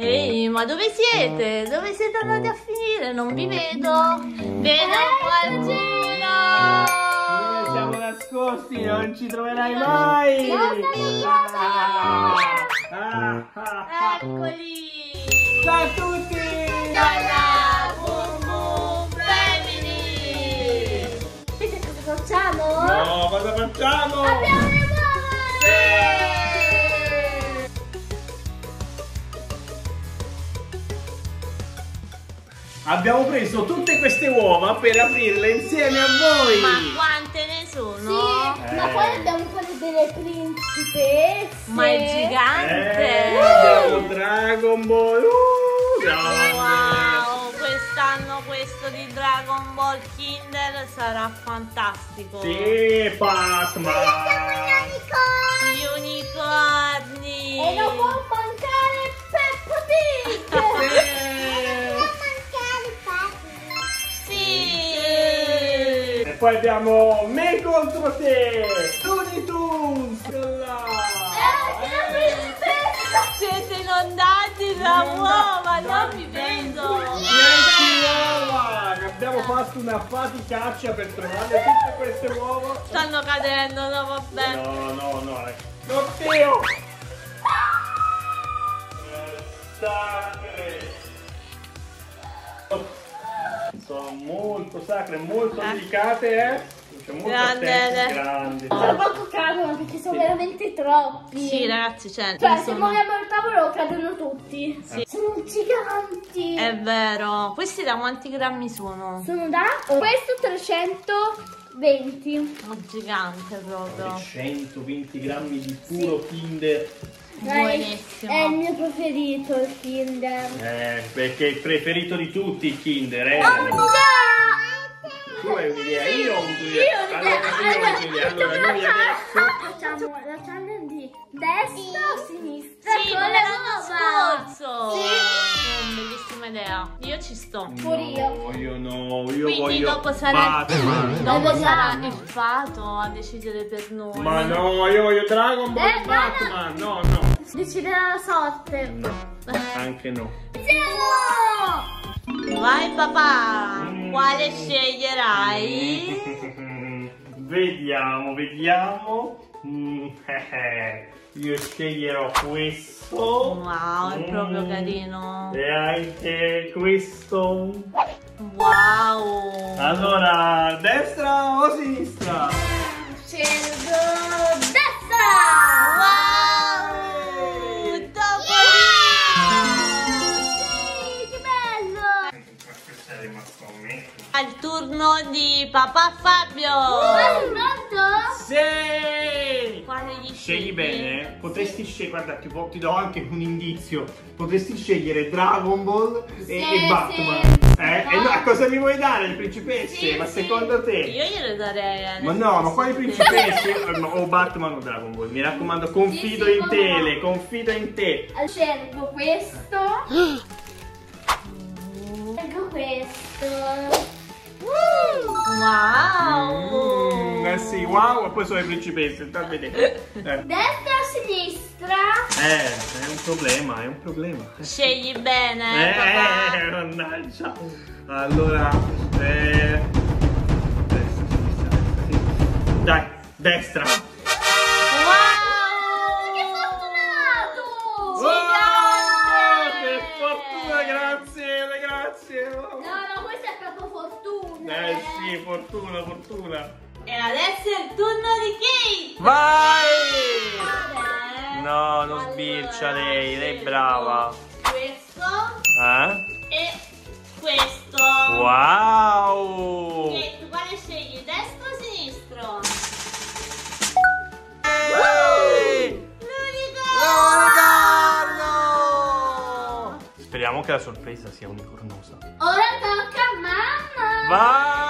Ehi, ma dove siete? Dove siete andati a finire? Non vi vedo. Vedo qualcuno. Noi siamo nascosti, non ci troverai mai! Ah, ah, ah. Eccoli. Ciao a tutti! Dalla Boom Boom Family. Sapete cosa facciamo? No, cosa facciamo? Abbiamo Abbiamo preso tutte queste uova per aprirle insieme a voi! Ma quante ne Sì, sono? ma Eh. poi abbiamo quelle delle principesse. Ma è Eh, gigante. abbiamo Dragon Ball! Uh, grande! Wow, quest'anno questo di Dragon Ball Kinder sarà fantastico. Sì, Pac-Man! Poi abbiamo me contro te! Looney Tunes! Là. Siete inondati da uova, non vi vedo. Abbiamo fatto una faticaccia per trovare tutte queste uova. Stanno cadendo, no vabbè. No, no, no. eh. Oddio! Sacre! Sono molto sacre, molto delicate, eh? C'è molto Grande, attenti, grandi. Tra poco cadono perché sono Sì. veramente troppi. Sì, ragazzi, cioè, Cioè, se sono- muoviamo il tavolo cadono tutti. Sì. Sono giganti. È vero. Questi da quanti grammi sono? Sono da questo 320. Un gigante proprio. 120 grammi di puro Kinder. Buonissimo. È il mio preferito il Kinder. Eh, perché è il preferito di tutti il Kinder, eh? Tu hai un'idea, io ho un'idea. Io ho Allora, un'idea. io ho un'idea. Allora, noi adesso... Facciamo la challenge di destra o sinistra Sì, con come le l'anno uova. scorso. Sì. Idea. Io ci sto. Pure io. No, io no, io Quindi voglio dopo sarà, Batman. dopo sarà il fato a decidere per noi. Ma no, io voglio Dragon Ball Eh, no, no. Batman. No, no. Deciderà la sorte. No, anche no. Siamo! Vai papà, Mm. quale sceglierai? vediamo, vediamo. Mm, eh, Io sceglierò questo. Wow, è proprio Mm. carino. E anche questo. Wow. Allora, destra o sinistra? Scelgo destra! Wow! Sì, che bello! Questo è rimasto a me. Al turno di papà Fabio. Ma sei pronto? Sì! Scegli bene, eh. potresti scegliere, guarda ti, po- ti do anche un indizio, potresti scegliere Dragon Ball e, Sì, e Batman. sì. Eh? No. E no, a cosa mi vuoi dare le principesse? Sì, ma secondo te? Io glielo darei. eh, Ma no, ma quali principesse? Ma- o Batman o Dragon Ball, mi raccomando, confido in te, no. Le, confido in te. Scelgo questo. Scelgo questo. Wow. Eh sì, wow, e poi sono le principesse, sta a vedere. Eh. Destra o sinistra? Eh, è un problema, è un problema. Scegli bene, papà. Eh, mannaggia. Allora, eh... Destra, sinistra, destra, sinistra. Dai, destra. Wow! Che fortunato! Che fortuna, grazie, grazie. No, no, questa è proprio fortuna. Eh sì, fortuna, fortuna. E adesso è il turno di Kate. Vai! No, non Allora, sbircia lei, lei è brava. Questo Eh? e questo. Wow! Kate, quale scegli? Destro o sinistro? Ehi! L'unicorno! Speriamo che la sorpresa sia unicornosa. Ora tocca a mamma. Vai,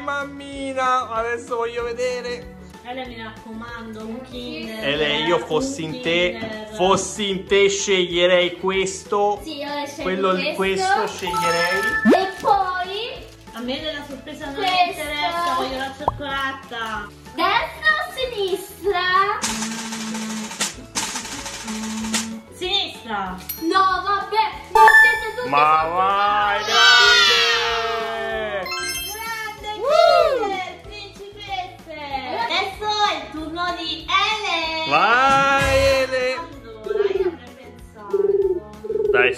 mammina! Adesso voglio vedere. Ele mi raccomando, un kinder. E lei, io fossi in te, Kinder. fossi in te, sceglierei questo. Sì, scelgo Quello, questo. questo sceglierei. E poi A me della sorpresa non Questo. mi interessa, voglio la cioccolata. destra o sinistra? Sinistra. No, vabbè, ma siete tutti Ma vai, grande!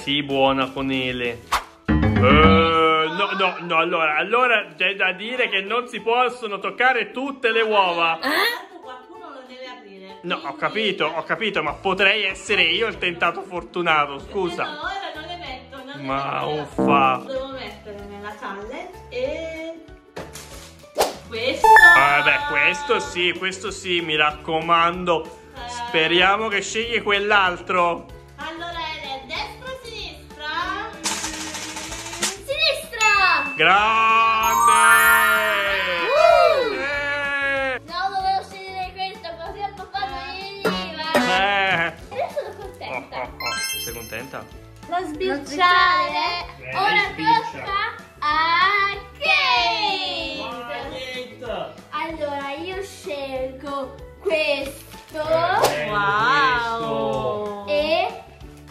Sii buona con Ele. Eh, no, no, no, allora, allora c'è da dire che non si possono toccare tutte le uova. Tanto qualcuno lo deve aprire. No, ho capito, ho capito, ma potrei essere io il tentato fortunato, No, scusa. ora non le metto, non le Ma metto. uffa. Devo mettere nella challenge e... Questo! Ah, beh, questo sì, questo sì, mi raccomando. Speriamo che scegli quell'altro. Grande! Uh! Eh, No, dovevo scegliere questo, così a papà non gli veniva. eh. Adesso sono Oh, contenta. oh, oh. Sei contenta? Non sbirciare. Eh, Ora tocca a Kate. Allora, io scelgo questo Eh, Wow! e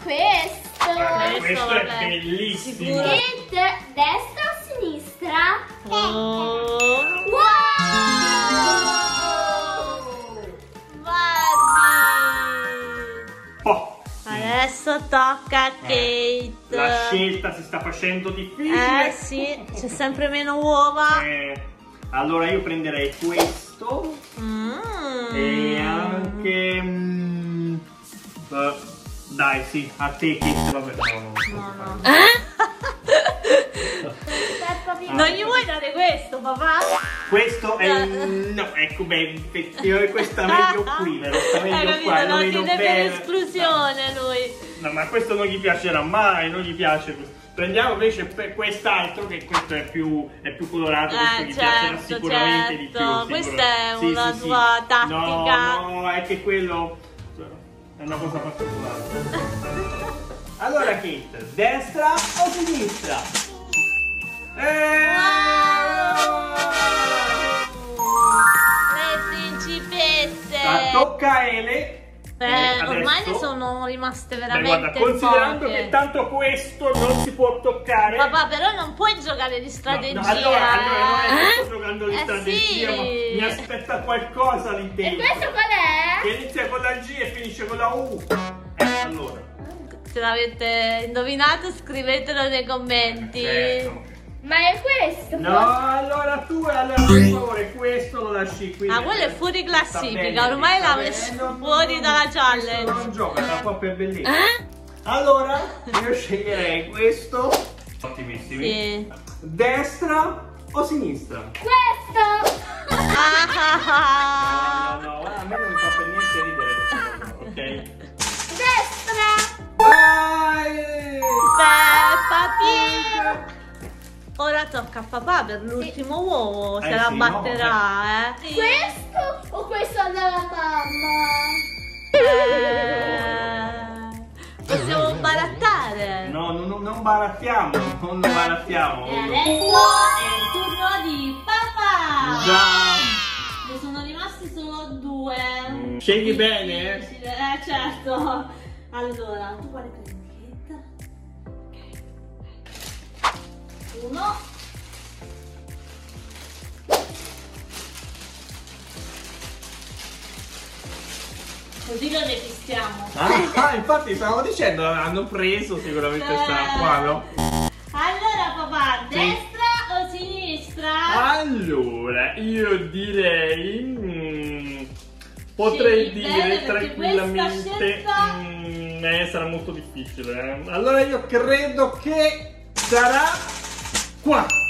questo. Eh, questo è bellissimo. Kate, destra tocca a Kate. la scelta si sta facendo difficile. Eh sì, c'è sempre meno uova. Eh, allora io prenderei questo Mm. e anche... mm, eh, dai, sì, a te che vabbè, no, no, No, no. Pig. Non gli vuoi dare questo, papà? Questo è il... No, ecco, beh, io questa meglio qui, me lo sta Hai meglio capito, qua, lo lo vedo tiene per bene. esclusione lui. No, ma questo non gli piacerà mai, non gli piace questo. Prendiamo invece quest'altro, che questo è più, è più colorato, questo Eh, gli piacerà certo, sicuramente di più. certo. Questa è Sì, una sì, sì. tua tattica. No, no, è che quello è una cosa particolare. allora, Kate, destra o sinistra? Eh! Le principesse. La tocca a Ele. Eh, Eh, ormai ne sono rimaste Beh, veramente guarda, considerando poche. che tanto questo non si può toccare. Papà, però non puoi giocare di No, strategia. no, allora, allora non è che eh? sto giocando di Eh, strategia, sì. ma mi aspetta qualcosa lì E dentro. questo qual è? Che inizia con la G e finisce con la U. Eh, allora. Se l'avete indovinato, scrivetelo nei commenti. Certo. Ma è questo? No, allora tu allora per favore questo lo lasci qui. Ah, quello è fuori classifica, bene, ormai l'ha messo non- fuori dalla questo challenge. Non gioca, è un po' per bellezza. Eh? Allora, io sceglierei questo. Ottimissimi. Sì. Destra o sinistra? Questo! Ah. No, no, no, a me non mi fa per niente ridere ok? Destra! Vai! Peppa Pig. Ora tocca a papà per l'ultimo uovo, se Eh la sì, batterà, eh. Sì. Questo o questo della mamma? Eh, Possiamo barattare. No, no, no, non barattiamo, non barattiamo. E adesso è il turno di papà. Già. Ne sono rimasti solo due. Scegli bene, eh. Eh, certo. Allora, tu quale prendi? Uno. Così lo depistiamo. Ah, ah, infatti stavo dicendo, hanno preso sicuramente Eh. sta qua, no? Allora papà, Sì. destra o sinistra? Allora, io direi... mm, potrei dire tranquillamente... mm, eh, sarà molto difficile. eh. Allora io credo che sarà qua.